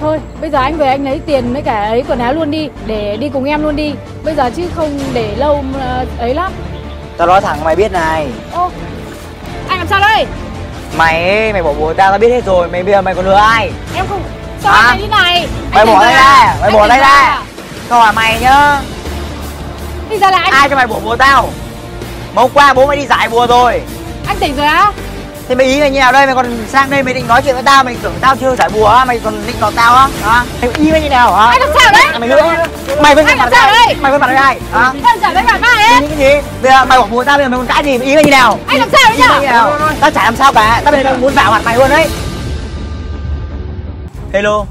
Thôi bây giờ anh về anh lấy tiền với cả ấy quần áo luôn đi Để đi cùng em luôn đi. Bây giờ chứ không để lâu mà ấy lắm. Tao nói thẳng mày biết này. Ô Anh làm sao đây? Mày ấy, mày bỏ bùa tao tao biết hết rồi Mày bây giờ mày còn lừa ai? Em không Sao À? anh như này? Mày bỏ tay rồi ra à? Mày bỏ rồi ra. à? Không phải mày nhá. Bây giờ là anh Ai cho mày bỏ bùa tao? Mà hôm qua bố mày đi giải bùa rồi. Anh tỉnh rồi á Thế mày ý mày như nào đây? Mày còn sang đây mày định nói chuyện với tao Mày tưởng tao chưa giải bùa á? Mày còn định đọc tao á? Hả? Mày ý mày như nào hả? Anh làm sao đấy? Mày lừa Mày với Anh mặt ai? đây? Mày với mặt ai? Hả? Em trả với cả ba Ý em những cái gì? Bây giờ mày bỏ bùa tao bây giờ mày còn cãi gì? Ý mày như nào? Anh làm sao đấy mày nhở? như nào? Tao chả làm sao cả Tao bây giờ muốn vào mặt mày luôn đấy Hello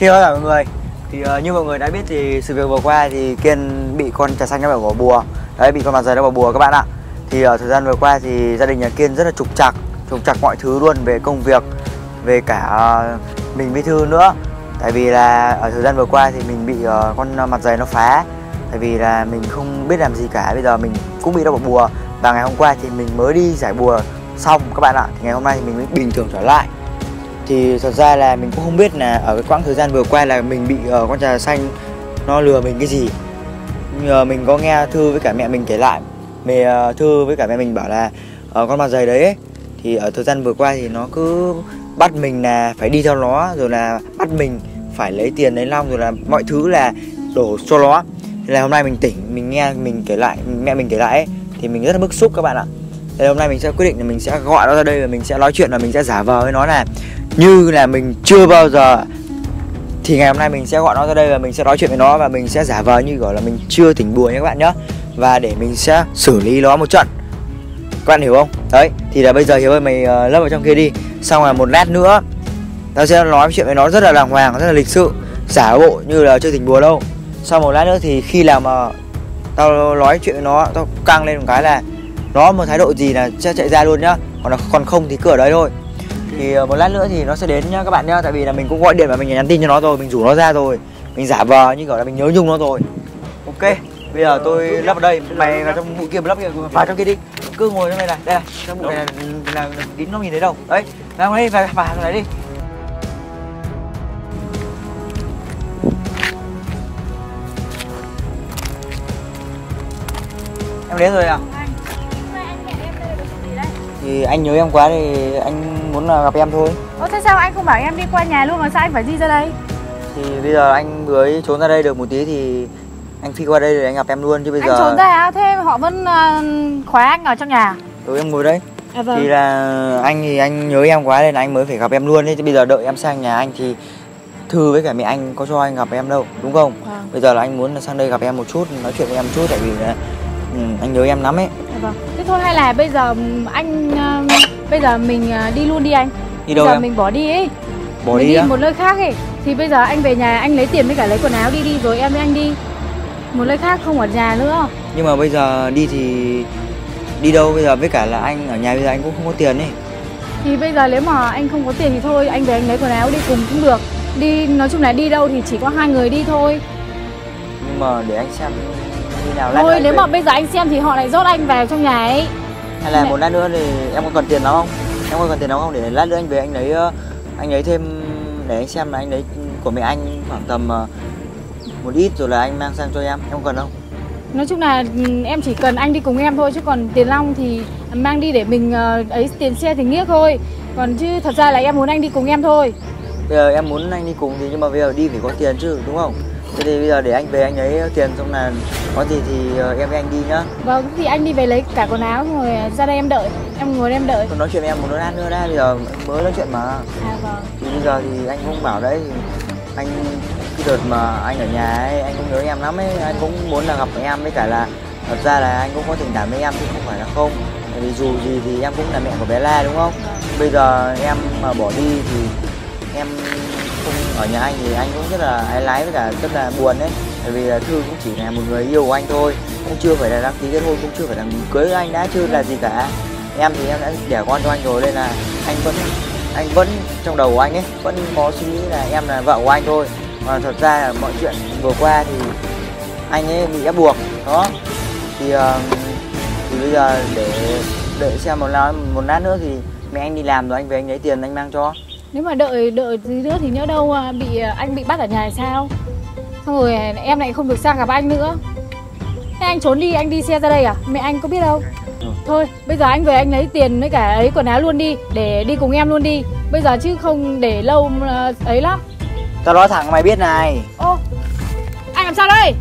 Xin chào mọi người thì uh, như mọi người đã biết thì sự việc vừa qua thì Kiên bị con trà xanh nó bỏ bùa đấy bị con mặt dày nó bỏ bùa các bạn ạ thì ở thời gian vừa qua thì gia đình nhà Kiên rất là trục trặc trục trặc mọi thứ luôn về công việc về cả ờ, mình với Thư nữa. Tại vì là ở thời gian vừa qua thì mình bị ờ, con mặt dày nó phá. Tại vì là mình không biết làm gì cả. Bây giờ mình cũng bị đau bỏ bùa. Và ngày hôm qua thì mình mới đi giải bùa xong các bạn ạ. Thì ngày hôm nay thì mình mới bình thường trở lại. Thì thật ra là mình cũng không biết là ở cái quãng thời gian vừa qua là mình bị ờ, con trà xanh nó lừa mình cái gì. Nhờ mình có nghe thư với cả mẹ mình kể lại. Mẹ ờ, thư với cả mẹ mình bảo là ở con mặt dày đấy ấy, thì ở thời gian vừa qua thì nó cứ bắt mình là phải đi theo nó rồi là bắt mình phải lấy tiền lấy long rồi là mọi thứ là đổ cho nó thế là hôm nay mình tỉnh mình nghe mình kể lại mẹ mình kể lại ấy, thì mình rất là bức xúc các bạn ạ. Thế là hôm nay mình sẽ quyết định là mình sẽ gọi nó ra đây và mình sẽ nói chuyện và mình sẽ giả vờ với nó là như là mình chưa bao giờ. Thì ngày hôm nay mình sẽ gọi nó ra đây và mình sẽ nói chuyện với nó và mình sẽ giả vờ như gọi là mình chưa tỉnh buồn nhé các bạn nhé và để mình sẽ xử lý nó một trận các bạn hiểu không? Đấy thì là bây giờ hiếu ơi mày uh, lấp vào trong kia đi. Xong là một lát nữa tao sẽ nói chuyện với nó rất là đàng hoàng rất là lịch sự giả bộ như là chưa tỉnh bùa đâu. Sau một lát nữa thì khi nào mà tao nói chuyện với nó tao căng lên một cái là nó một thái độ gì là sẽ chạy ra luôn nhá. Còn là còn không thì cửa đấy thôi. Thì ờ, một lát nữa thì nó sẽ đến nhá các bạn nhá. Tại vì là mình cũng gọi điện và mình nhắn tin cho nó rồi mình rủ nó ra rồi. Mình giả vờ như kiểu là mình nhớ nhung nó rồi. Ok? Bây giờ tôi lắp ở đây mày vào trong bụi kia mà lắp kia vào trong kia đi. Cứ ngồi trong này này đây này trong bụi này là, kín nó nhìn thấy đâu. Đấy vào đây vào vào này đi. Em đến rồi à? Anh anh hẹn em đây là cái gì đây thì anh nhớ em quá thì anh muốn là gặp em thôi. Ơ thế sao? Anh không bảo em đi qua nhà luôn mà sao anh phải đi ra đây? Thì bây giờ anh mới trốn ra đây được một tí thì anh phi qua đây để anh gặp em luôn chứ bây Anh giờ. trốn ra á thế họ vẫn uh, khóa anh ở trong nhà ừ, em ngồi đây À vâng. Thì là anh thì anh nhớ em quá nên anh mới phải gặp em luôn ấy. Chứ bây giờ đợi em sang nhà anh thì thư với cả mẹ anh có cho anh gặp em đâu đúng không? Vâng. bây giờ là anh muốn là sang đây gặp em một chút nói chuyện với em một chút tại vì là ừ, anh nhớ em lắm ấy. À vâng. Thế thôi hay là bây giờ anh ờ, Bây giờ mình ờ, đi luôn đi anh. Đi đâu Bây giờ em? mình bỏ đi ấy. Bỏ mình đi đi á? một nơi khác ấy. Thì bây giờ anh về nhà anh lấy tiền với cả lấy quần áo đi đi Rồi em với anh đi Một nơi khác không ở nhà nữa. Nhưng mà bây giờ đi thì đi đâu? Bây giờ với cả là anh ở nhà bây giờ anh cũng không có tiền ấy. Thì bây giờ nếu mà anh không có tiền thì thôi Anh về anh lấy quần áo đi cùng cũng được. Đi nói chung là đi đâu thì chỉ có hai người đi thôi. Nhưng mà để anh xem như nào lát nữa Thôi nếu mà bây giờ anh xem thì họ lại rót anh vào trong nhà ấy. Hay là một lát nữa thì em có cần tiền lắm không? Em có cần tiền lắm không? Để lát nữa anh về anh lấy ờ, anh lấy thêm để anh xem là anh lấy của mẹ anh khoảng tầm ờ, một ít rồi là anh mang sang cho em em cần không? Nói chung là ừ, em chỉ cần anh đi cùng em thôi Chứ còn tiền long thì mang đi để mình ờ, ấy tiền xe thì nghĩa thôi. Còn chứ thật ra là em muốn anh đi cùng em thôi. Bây giờ em muốn anh đi cùng thì nhưng mà bây giờ đi phải có tiền chứ đúng không? Thế thì bây giờ để anh về anh lấy tiền xong là có gì thì ờ, em với anh đi nhá. Vâng thì anh đi về lấy cả quần áo rồi ra đây em đợi Em ngồi đây em đợi. Còn nói chuyện với em một lát nữa đã bây giờ mới nói chuyện mà. À vâng. Thì bây giờ thì anh cũng bảo đấy thì anh cái đợt mà anh ở nhà ấy, anh cũng nhớ em lắm ấy. Anh cũng muốn là gặp em, với cả là thật ra là anh cũng có tình cảm với em chứ không phải là không. Tại vì dù gì thì em cũng là mẹ của bé La, đúng không? Bây giờ em mà bỏ đi thì em không ở nhà anh thì anh cũng rất là áy lái, với cả rất là buồn đấy tại vì là thư cũng chỉ là một người yêu của anh thôi, cũng chưa phải là đăng ký kết hôn, cũng chưa phải là cưới anh đã chưa là gì cả. Em thì em đã đẻ con cho anh rồi nên là anh vẫn anh vẫn trong đầu của anh ấy, vẫn có suy nghĩ là em là vợ của anh thôi mà thật ra là mọi chuyện vừa qua thì anh ấy bị ép buộc đó. Thì ờ, thì bây giờ để đợi xem một lát một lát nữa thì mẹ anh đi làm rồi anh về anh lấy tiền anh mang cho. Nếu mà đợi đợi tí nữa thì nhỡ đâu à, bị à, anh bị bắt ở nhà sao? Xong rồi em lại không được sang gặp anh nữa. Thế anh trốn đi anh đi xe ra đây à? Mẹ anh có biết đâu? Thôi bây giờ anh về anh lấy tiền với cả ấy quần áo luôn đi để đi cùng em luôn đi. Bây giờ chứ không để lâu ấy lắm Tao nói thẳng mày biết này ô anh làm sao đây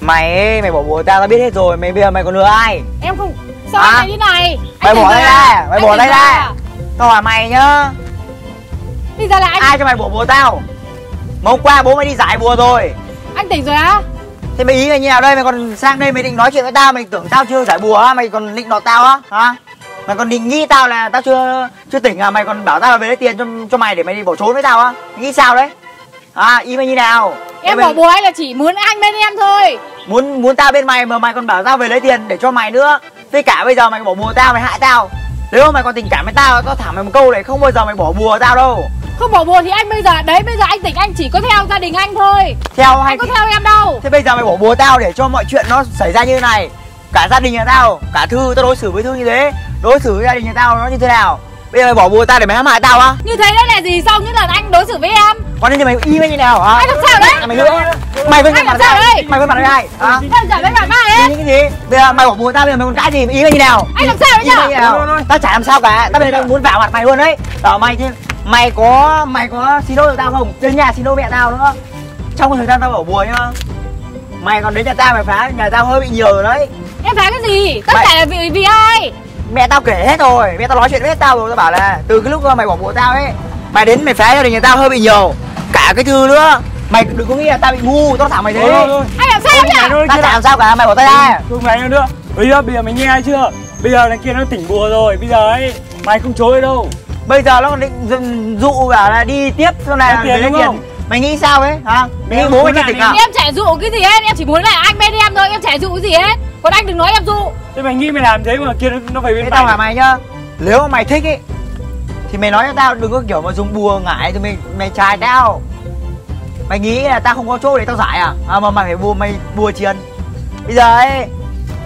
Mày ấy, mày bỏ bùa tao tao biết hết rồi Mày bây giờ mày còn lừa ai em không sao À? anh như này Mày bỏ tay à? ra, mày bỏ tay rồi ra. à? Tao hỏi mày nhá thì ra là anh Ai cho mày bỏ bùa tao Mà hôm qua bố mày đi giải bùa rồi anh tỉnh rồi á Thế mày ý mày như nào đây? Mày còn sang đây mày định nói chuyện với tao Mày tưởng tao chưa giải bùa á? Mày còn định nọ tao á? Hả? Mày còn định nghĩ tao là tao chưa chưa tỉnh à? Mày còn bảo tao là về lấy tiền cho, cho mày để mày đi bỏ trốn với tao á? Mày nghĩ sao đấy? À, ý mày như nào? em bỏ bùa anh là chỉ muốn anh bên em thôi. Muốn muốn tao bên mày mà mày còn bảo tao về lấy tiền để cho mày nữa. Với cả bây giờ mày bỏ bùa tao mày hại tao. Nếu mà mày còn tình cảm với tao tao thẳng mày một câu này không bao giờ mày bỏ bùa tao đâu. Không bỏ bùa thì anh bây giờ đấy bây giờ anh tỉnh anh chỉ có theo gia đình anh thôi. Theo hay anh có theo em đâu. Thế bây giờ mày bỏ bùa tao để cho mọi chuyện nó xảy ra như thế này. Cả gia đình nhà tao cả thư tao đối xử với thư như thế. Đối xử với gia đình nhà tao nó như thế nào? Bây giờ mày bỏ bùa tao để mày hãm hại tao á. Như thế đấy là gì? Sau những lần anh đối xử với em nên mày y mày như nào hả? Anh làm sao đấy? mày nữa mày với mặt làm sao ai đấy? mày với mặt ai? Hả? Em trả với ba ý ấy những cái gì? Bây giờ mày bỏ bùa tao bây giờ mày còn cãi gì? Ý mày như nào? Anh làm sao đấy mày nhở? nào? Tao chả làm sao cả. Tao bây giờ tao muốn vào mặt mày luôn đấy. Bảo mày thêm mày có mày có xin lỗi được tao không? Đến nhà xin lỗi mẹ tao nữa. Trong thời gian tao bỏ bùa nhá mày còn đến nhà tao mày phá nhà tao hơi bị nhiều rồi đấy. Em phá cái gì? Tất Mày- cả là vì vì ai? Mẹ tao kể hết rồi. Mẹ tao nói chuyện với hết tao rồi tao bảo là từ cái lúc mày bỏ bùa tao ấy mày đến mày phá gia đình nhà tao hơi bị nhiều cả cái thư nữa. Mày đừng có nghĩ là tao bị ngu tao thẳng mày thế. Anh làm sao nhở tao chả làm sao cả mày bỏ tay ra. Không phải nữa. Bây giờ bây giờ mày nghe chưa? Bây giờ thằng kia nó tỉnh bùa rồi Bây giờ ấy Mày không chối đâu. Bây giờ nó còn định dụ- dụ bảo là đi tiếp sau này Lấy là tiền không? mày nghĩ sao ấy hả? Mày nghĩ bố mày chưa tỉnh à? em chả dụ cái gì hết em chỉ muốn là anh bên em thôi em chả dụ cái gì hết. Còn anh đừng nói em dụ. Thế mày nghĩ mày làm thế mà kia nó, nó phải bên mày tao hỏi mày nhá? Nếu mà mày thích ấy thì mày nói cho tao đừng có kiểu mà dùng bùa ngải thì mày mày trai tao mày nghĩ là tao không có chỗ để tao giải à, à mà mày phải bùa mày bùa chiền bây giờ ấy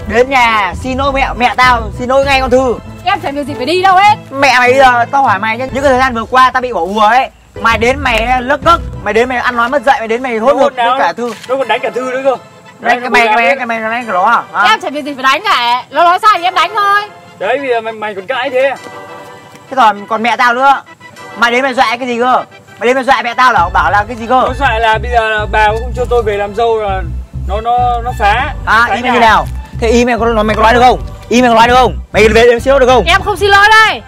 đến nhà xin lỗi mẹ mẹ tao xin lỗi ngay con thư. Em chẳng việc gì phải đi đâu hết. Mẹ mày bây giờ tao hỏi mày nhá những cái thời gian vừa qua tao bị bỏ bùa ấy mày đến mày lấc cấc mày đến mày ăn nói mất dạy mày đến mày hốt Nó còn với cả thư. Nó còn đánh cả thư nữa cơ. Đánh cái mày cái mày cái mày cái mày cái đó à, à? em chẳng việc gì phải đánh cả nó nói sai thì em đánh thôi. Đấy bây giờ mày, mày còn cãi thế. Thế rồi còn mẹ tao nữa. Mày đến mày dọa cái gì cơ mày đến mày dọa mẹ tao là bảo là cái gì cơ? Nó sợ là bây giờ là bà cũng cho tôi về làm dâu là Nó nó nó phá. À Phá ý mày như nào? Thế ý mày có nói mày có nói được không? Ý mày có nói được không? Mày về đến xin lỗi được không? Em không xin lỗi đây.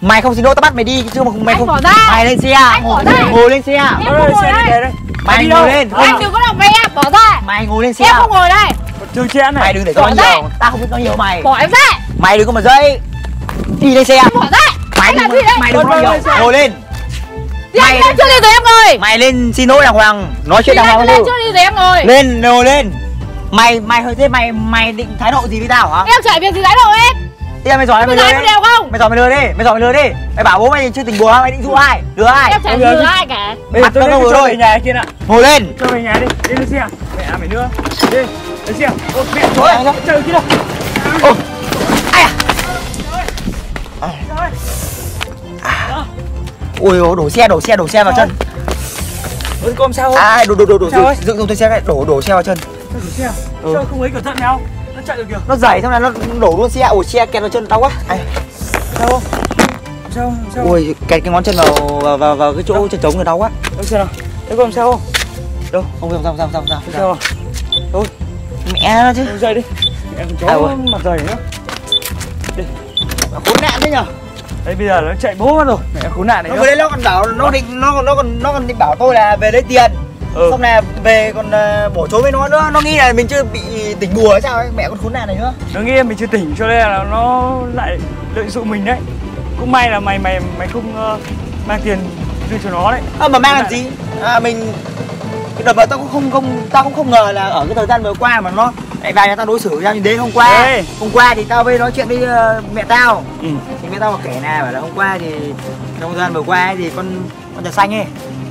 Mày không xin lỗi tao bắt mày đi chứ mà mày Anh không bỏ ra. mày lên xe Anh bỏ ngồi, ra. ngồi lên xe Em Nó không lên ngồi xe đây. mày đi ngồi đâu? lên anh đừng có động với em bỏ ra. Mày ngồi lên xe em không ngồi đây. Thư chén này. Mày đừng để nói ra. nhiều. tao không biết nói nhiều mày. Bỏ em ra. Mày đừng có mà dây đi lên xe bỏ ra. Mày anh đừng làm có- gì đấy mày đừng có nhiều. ngồi lên thì Mày- anh em chưa đi rồi em ngồi mày lên xin lỗi đàng hoàng nói chuyện đàng hoàng lên lên chưa đi rồi em ngồi lên ngồi lên. Mày mày hơi thế mày mày định thái độ gì với tao hả? Em chả việc gì đánh đâu hết. Giờ mày giỏi mày bây lừa giờ đi không? Mày giỏi mày lừa đi Mày giỏi mày lừa đi. Mày bảo bố mày chưa tỉnh bùa mày định dụ ai? Lừa ai? Em chả Bây giờ lừa ai cả. Bây giờ tôi lên ngồi cho rồi. về nhà kia nè. Ngồi lên. Cho về nhà đi. Đi lên xe Mẹ mày nữa Đi. Lên xe Ô mẹ Thôi, trời ơi. Trời kia đâu Ô. Ai à Ôi ôi đổ xe đổ xe đổ xe vào chân. Ôi có làm sao không À đổ đổ đổ đổ Sao dựng dùng xe này đổ đổ xe vào chân. Sao đổ xe Ừ. Sao không ấy cẩn thận nhau? Nó chạy được kìa. Nó dày xong là nó đổ luôn xe Ôi xe kẹt vào chân đau quá. Ai. Sao? Không Sao sao? Ôi kẹt cái ngón chân vào vào vào, vào cái chỗ chân trống rồi đau quá. Đâu xem nào? Thế làm sao? Không Đâu? Không không không không không Không. Sao? À không Mẹ nó chứ. Dậy đi. Con chó À, mặt dày nữa. Khốn nạn thế nhở Đấy bây giờ nó chạy bố mất rồi. Mẹ khốn nạn này Nó vừa đấy nó còn bảo nó định nó còn nó còn nó còn định bảo tôi là về lấy tiền. Ừ. xong là về còn ờ, bỏ trốn với nó nữa. Nó nghĩ là mình chưa bị tỉnh bùa hay sao ấy. Mẹ con khốn nạn này nữa. Nó nghĩ mình chưa tỉnh cho nên là nó lại lợi dụng mình đấy. Cũng may là mày mày mày không ờ, mang tiền đưa cho nó đấy. À, mà mang làm gì? à, mình cái đợt vợ tao cũng không không tao cũng không ngờ là ở cái thời gian vừa qua mà nó lại vào nhà tao đối xử với tao như thế. Hôm qua Ê. hôm qua thì tao với nói chuyện với ờ, mẹ tao. Ừ thì mẹ tao kể là bảo là hôm qua thì trong thời gian vừa qua ấy thì con con trà xanh ấy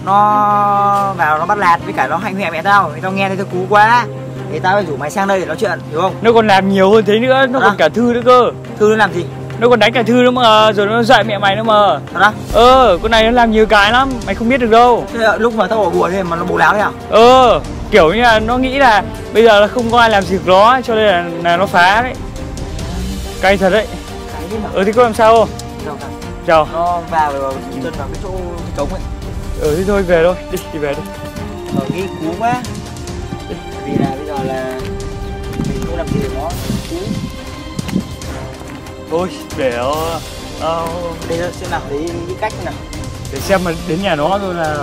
nó vào nó bắt lạt với cả nó hành hẹ mẹ tao thì tao nghe thấy tao cú quá. Thì tao mới rủ mày sang đây để nói chuyện hiểu không? Nó còn làm nhiều hơn thế nữa Nó À. còn cả thư nữa cơ. Thư nó làm gì? Nó còn đánh cả thư nữa mà rồi nó dạy mẹ mày nữa mà. Thật á ờ con này nó làm nhiều cái lắm mày không biết được đâu. Thế là lúc mà tao bỏ bùa thế mà nó bố láo thế à? Ờ kiểu như là nó nghĩ là bây giờ là không có ai làm gì được nó cho nên là, là nó phá đấy. Cay thật đấy ờ thì có làm sao? Không cả. chào. Nó vào vào chân vào cái chỗ cái cống ấy. Ờ thì thôi về thôi. Đi đi về đi. Ở nghĩ cú quá. Vì là bây giờ là mình không làm gì được nó. Cú. Thôi để nó đây là sẽ làm đấy cái cách nào. để xem mà đến nhà nó rồi là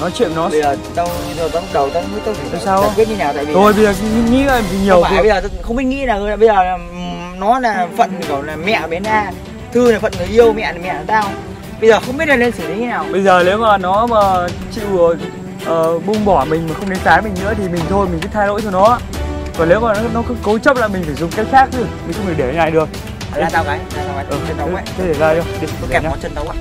nói chuyện nó. Bây giờ tao giờ tao đầu tao mới tao phải Sao? giải quyết như nào tại vì thôi bây giờ nghĩ- là nhiều không phải bây giờ tao không biết nghĩ là bây giờ nó là phận kiểu là mẹ bên A thư là phận người yêu mẹ là mẹ là tao. Bây giờ không biết là nên xử lý như nào. Bây giờ nếu mà nó mà chịu ờ, buông bỏ mình mà không đến tái mình nữa thì mình thôi mình cứ thay lỗi cho nó. Còn nếu mà nó, nó cứ cố chấp là mình phải dùng cách khác chứ mình không thể để như này được. Là tao cái là tao cái ừ, chân nóng ấy thế để ra đi đi nó kẹp ngón chân tao ấy